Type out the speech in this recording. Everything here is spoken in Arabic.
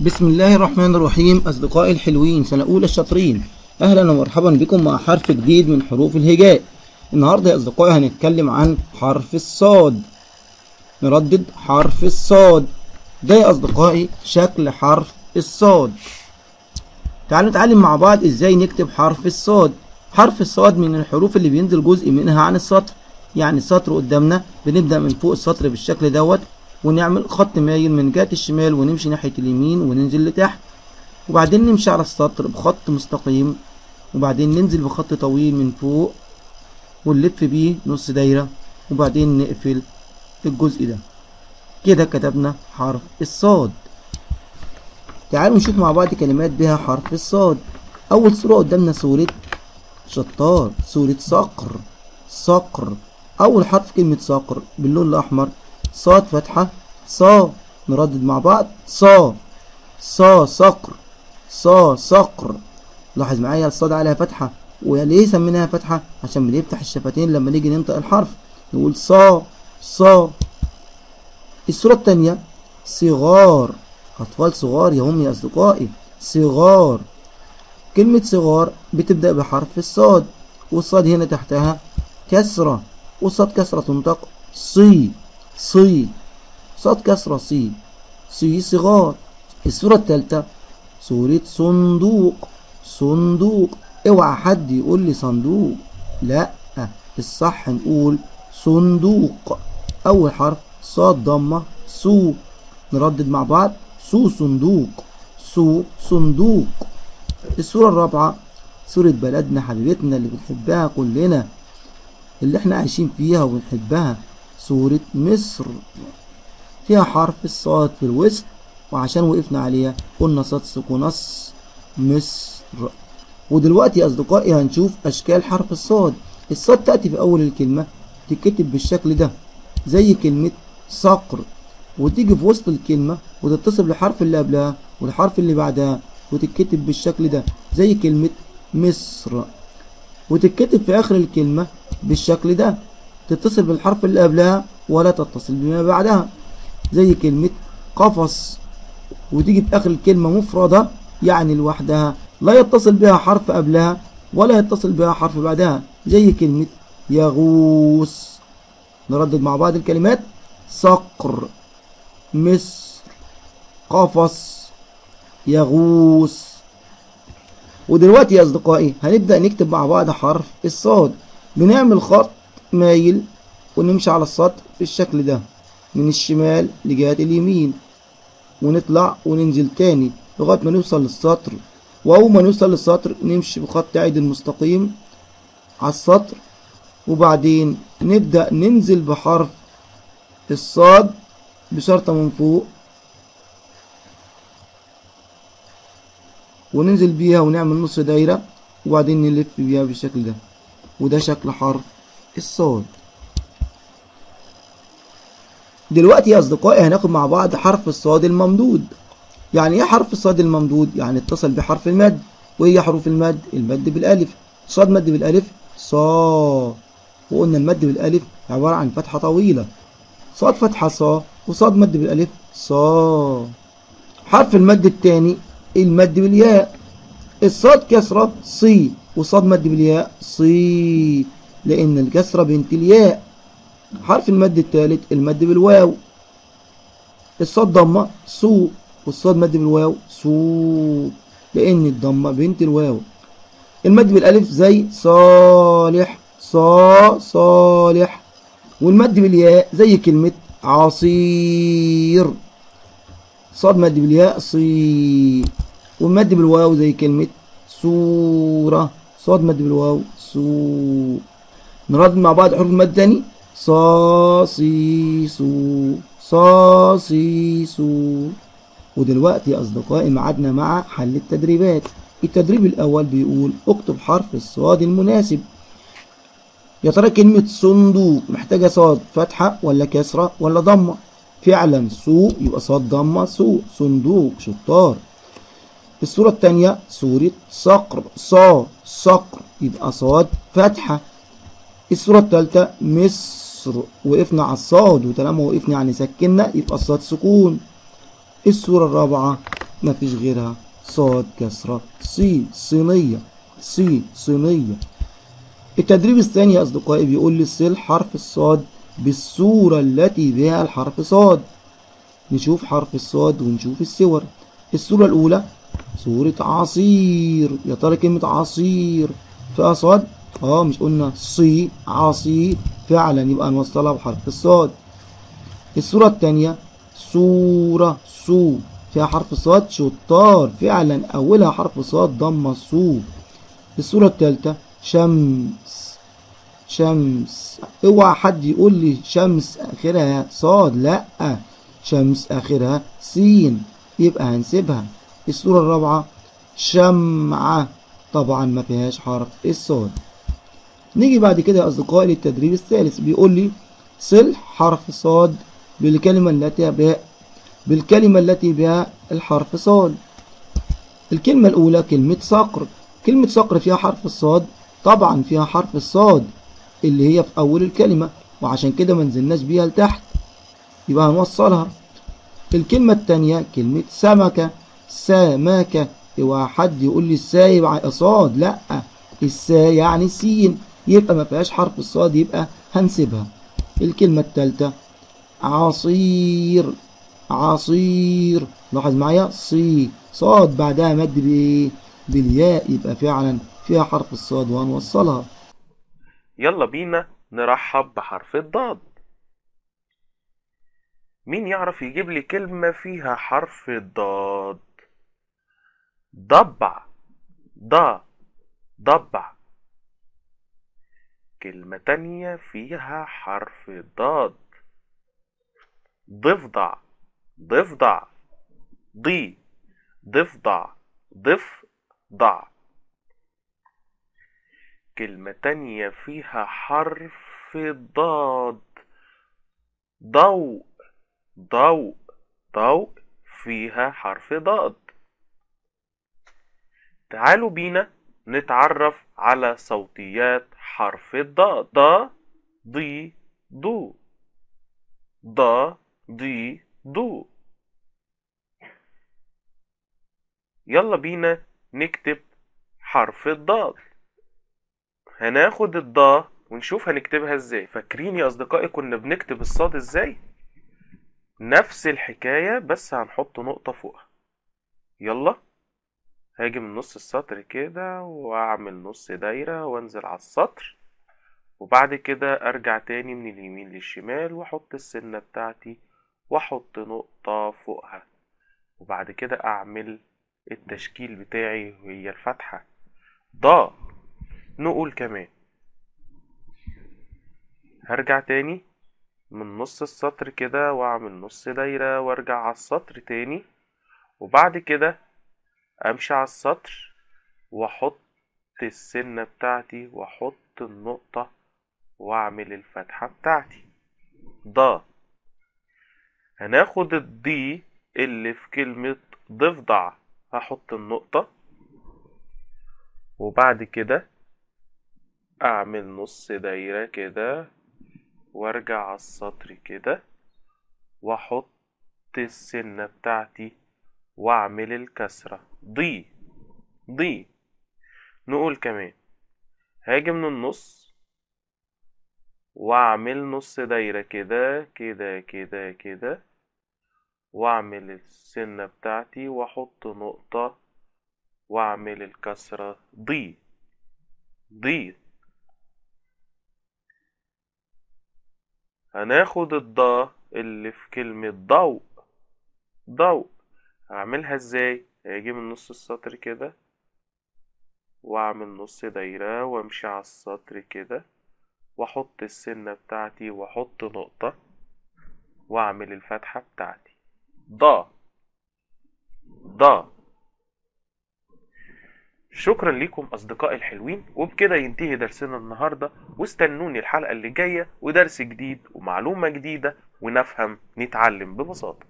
بسم الله الرحمن الرحيم. أصدقائي الحلوين سنة أولى الشاطرين. أهلا ومرحبا بكم مع حرف جديد من حروف الهجاء. النهاردة يا أصدقائي هنتكلم عن حرف الصاد. نردد حرف الصاد. ده يا أصدقائي شكل حرف الصاد. تعالوا نتعلم مع بعض إزاي نكتب حرف الصاد. حرف الصاد من الحروف اللي بينزل جزء منها عن السطر. يعني السطر قدامنا بنبدأ من فوق السطر بالشكل دوت. ونعمل خط مايل من جهة الشمال ونمشي ناحية اليمين وننزل لتحت. وبعدين نمشي على السطر بخط مستقيم. وبعدين ننزل بخط طويل من فوق ونلف بيه نص دايرة. وبعدين نقفل الجزء ده. كده كتبنا حرف الصاد. تعالوا نشوف مع بعض كلمات بها حرف الصاد. أول صورة قدامنا صورة شطار صورة صقر صقر. أول حرف كلمة صقر باللون الأحمر. صاد فتحة صا نردد مع بعض صا صا صقر صا صقر. لاحظ معايا الصاد عليها فتحة وليه سميناها فتحة عشان بنفتح الشفتين لما نيجي ننطق الحرف. نقول صا صا الصورة التانية صغار. أطفال صغار يا هم يا أصدقائي. صغار. كلمة صغار بتبدأ بحرف الصاد والصاد هنا تحتها كسرة والصاد كسرة تنطق صي صي. صاد كسرة صي صي صغار. الصورة التالتة صورة صندوق. صندوق. اوعى حد يقول لي صندوق. لا الصح نقول صندوق. أول حرف صاد ضمة سو. نردد مع بعض سو صندوق. سو صندوق. الصورة الرابعة صورة بلدنا حبيبتنا اللي بنحبها كلنا اللي إحنا عايشين فيها وبنحبها. صورة مصر. فيها حرف الصاد في الوسط وعشان وقفنا عليها قلنا صاد سكون مص مصر ودلوقتي يا أصدقائي هنشوف أشكال حرف الصاد. الصاد تأتي في أول الكلمة تتكتب بالشكل ده زي كلمة صقر. وتيجي في وسط الكلمة وتتصل بالحرف اللي قبلها والحرف اللي بعدها وتتكتب بالشكل ده زي كلمة مصر. وتتكتب في آخر الكلمة بالشكل ده تتصل بالحرف اللي قبلها ولا تتصل بما بعدها. زي كلمة قفص. وتيجي في آخر الكلمة مفردة يعني لوحدها. لا يتصل بها حرف قبلها ولا يتصل بها حرف بعدها. زي كلمة يغوص. نردد مع بعض الكلمات. صقر. مصر قفص. يغوص. ودلوقتي يا أصدقائي هنبدأ نكتب مع بعض حرف الصاد. بنعمل خط مايل ونمشي على السطر بالشكل ده. من الشمال لجهة اليمين. ونطلع وننزل تاني لغاية ما نوصل للسطر. وأول ما نوصل للسطر نمشي بخط عدل مستقيم على السطر. وبعدين نبدأ ننزل بحرف الصاد بشرطة من فوق. وننزل بيها ونعمل نص دايرة. وبعدين نلف بيها بالشكل ده. وده شكل حرف الصاد. دلوقتي يا أصدقائي هناخد مع بعض حرف الصاد الممدود. يعني إيه حرف الصاد الممدود؟ يعني اتصل بحرف المد وهي حروف المد المد بالألف. صاد مد بالألف؟ صا وقلنا المد بالألف عبارة عن فتحة طويلة. صاد فتحة صا وصاد مد بالألف صا حرف المد الثاني المد بالياء. الصاد كسرة صي وصاد مد بالياء صي لأن الكسرة بنت الياء. حرف المد الثالث المد بالواو. الصاد ضمة سو. والصاد مد بالواو سو. لأن الضمة بنت الواو. المد بالألف زي صالح صا صالح. والمد بالياء زي كلمة عصير. صاد مد بالياء صي والمد بالواو زي كلمة سورة. صاد مد بالواو سو. نردد مع بعض حروف المد تاني. صا صي سو صا صي سو ودلوقتي يا أصدقائي معادنا مع حل التدريبات. التدريب الأول بيقول اكتب حرف الصاد المناسب. يا ترى كلمة صندوق محتاجة صاد فتحة ولا كسرة ولا ضمة؟ فعلا سو يبقى صاد ضمة سو صندوق شطار. الصورة الثانية صورة صقر صا صقر يبقى صاد فتحة. الصورة الثالثة مصر وقفنا على الصاد وطالما وقفنا يعني سكننا يبقى الصاد سكون. الصورة الرابعة مفيش غيرها. صاد كسرة صي صينية صي صينية. التدريب الثاني يا أصدقائي بيقول لي صل حرف الصاد بالصورة التي بها الحرف صاد. نشوف حرف الصاد ونشوف الصور الصورة الأولى صورة عصير. يا ترى كلمة عصير فيها صاد؟ آه مش قلنا صي عصير فعلا يبقى نوصلها بحرف الصاد. الصورة التانية صورة صو. فيها حرف صاد شطار. فعلا أولها حرف صاد ضمة صو. الصورة التالتة شمس. شمس. اوعى حد يقول لي شمس آخرها صاد. لأ. شمس آخرها سين. يبقى هنسيبها. الصورة الرابعة شمعة. طبعا ما فيهاش حرف الصاد. نيجي بعد كده يا أصدقائي للتدريب الثالث. بيقول لي صل حرف صاد بالكلمة التي بها بالكلمة التي بها الحرف صاد. الكلمة الأولى كلمة صقر. كلمة صقر فيها حرف الصاد طبعا فيها حرف الصاد اللي هي في أول الكلمة وعشان كده ما نزلناش بيها لتحت. يبقى هنوصلها. الكلمة التانية كلمة سمكة سمكة اوعى حد يقول لي السا يبقى صاد. لأ السا يعني سين يبقى ما فيهاش حرف الصاد يبقى هنسيبها. الكلمة التالتة عصير عصير. لاحظ معايا؟ صي. صاد بعدها مد بايه بالياء يبقى فعلا فيها حرف الصاد وهنوصلها. يلا بينا نرحب بحرف الضاد. مين يعرف يجيب لي كلمة فيها حرف الضاد؟ ضبع. ضا ضبع. كلمة تانية فيها حرف الضاد ضفدع ضفدع ضي ضفدع ضفدع. كلمة تانية فيها حرف الضاد ضوء ضوء ضوء فيها حرف ضاد. تعالوا بينا نتعرف على صوتيات حرف الضاد ض ضي ضو ض ضي ضو يلا بينا نكتب حرف الضاد هناخد الضا ونشوف هنكتبها إزاي. فاكرين يا اصدقائي كنا بنكتب الصاد إزاي. نفس الحكاية بس هنحط نقطة فوقها يلا هاجي من نص السطر كده وأعمل نص دايرة وأنزل على السطر وبعد كده أرجع تاني من اليمين للشمال وأحط السنة بتاعتي وأحط نقطة فوقها وبعد كده أعمل التشكيل بتاعي وهي الفتحة. ضا نقول كمان. هرجع تاني من نص السطر كده وأعمل نص دايرة وأرجع على السطر تاني وبعد كده امشي على السطر واحط السنة بتاعتي واحط النقطة واعمل الفتحة بتاعتي. ضا هناخد الضي اللي في كلمة ضفدع. هحط النقطة. وبعد كده أعمل نص دايرة كده وأرجع على السطر كده وأحط السنة بتاعتي وأعمل الكسرة. ضي ضي. نقول كمان هاجي من النص واعمل نص دايرة كده كده كده كده. واعمل السنة بتاعتي واحط نقطة واعمل الكسرة ضي ضي. هناخد الضا اللي في كلمة ضوء ضوء. هعملها إزاي؟ هاجي من نص السطر كده وأعمل نص دايرة وأمشي على السطر كده وأحط السنة بتاعتي وأحط نقطة وأعمل الفتحة بتاعتي. ضا ضا شكرا لكم أصدقائي الحلوين وبكده ينتهي درسنا النهارده. واستنوني الحلقة اللي جاية ودرس جديد ومعلومة جديدة ونفهم نتعلم ببساطة.